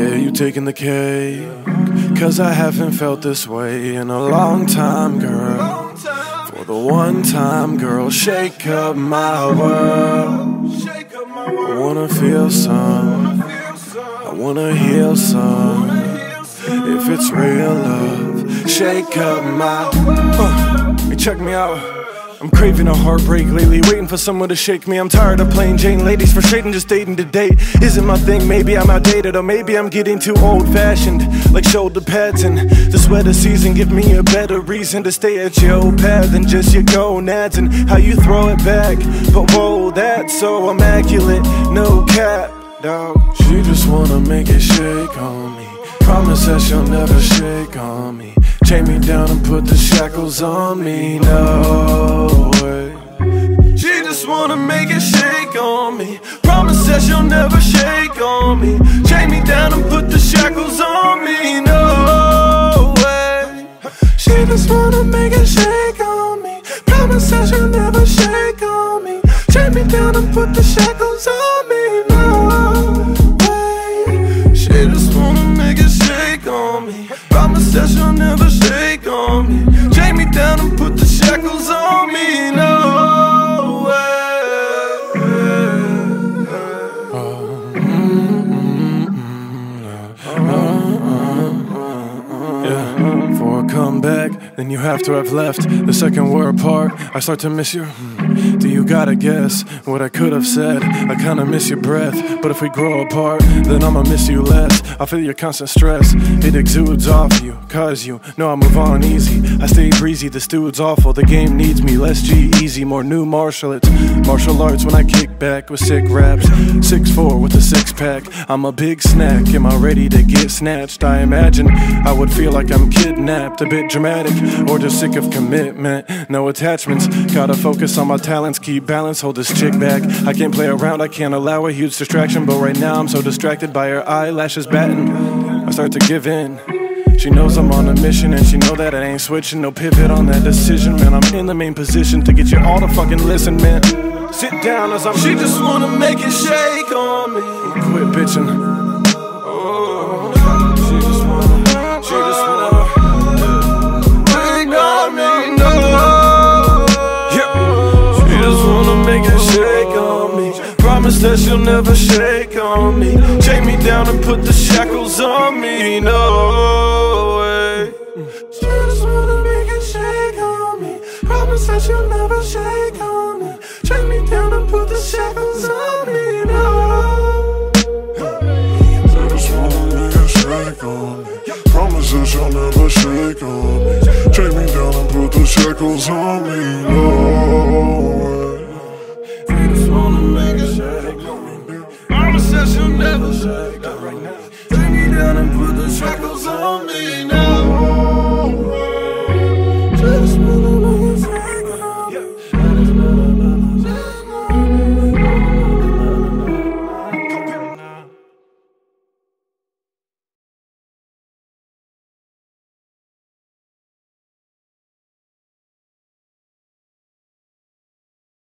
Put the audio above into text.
Yeah, you taking the cake. Cause I haven't felt this way in a long time, girl. For the one time, girl, shake up my world. I wanna feel some. I wanna heal some. If it's real love, shake up my. Uh, hey, check me out. I'm craving a heartbreak lately, waiting for someone to shake me. I'm tired of playing Jane ladies, frustrating just dating to date. Isn't my thing, maybe I'm outdated, or maybe I'm getting too old fashioned, like shoulder pads. And the sweater season give me a better reason to stay at your pad than just your gonads and how you throw it back. But whoa, that's so immaculate, no cap, dog. She just wanna make it shake on me. Promise that she'll never shake on me. Chain me down and put the shackles on me. No way. She just wanna make it shake on me. Promise that she'll never shake on me. Chain me down and put the shackles on me. No way. She just wanna make it shake on me. Promise that she'll never shake on me. Chain me down and put the shackles on me. She just wanna make it shake on me. Promise that she'll never shake on me. Chain me down and put the shackles on me. No come back, then you have to have left. The second we're apart, I start to miss you. Do you gotta guess what I could have said? I kinda miss your breath, but if we grow apart, then I'ma miss you less. I feel your constant stress, it exudes off you, cause you know I move on easy. I stay breezy, this dude's awful, the game needs me. Less G easy, more new martial arts. Martial arts when I kick back with sick raps. Six four with a six pack. I'm a big snack, am I ready to get snatched? I imagine I would feel like I'm kidnapped, a bit dramatic, or just sick of commitment. No attachments, gotta focus on my talents, keep balance, hold this chick back. I can't play around, I can't allow a huge distraction, but right now I'm so distracted by her eyelashes batting. I start to give in. She knows I'm on a mission and she know that I ain't switching. No pivot on that decision, man. I'm in the main position to get you all to fucking listen, man. Sit down as I'm. She just wanna make it shake on me. Quit bitching. Oh, That she'll never shake on me. Chain me down and put the shackles on me. No way. She just wanna make it shake on me. Promise that she'll never shake on me. Chain me down and put the shackles on me. No. She just wanna make it shake on me. Promise that she'll never shake on me. Chain me down and put the shackles on me. Guess you'll never say that right now. Me down and put the track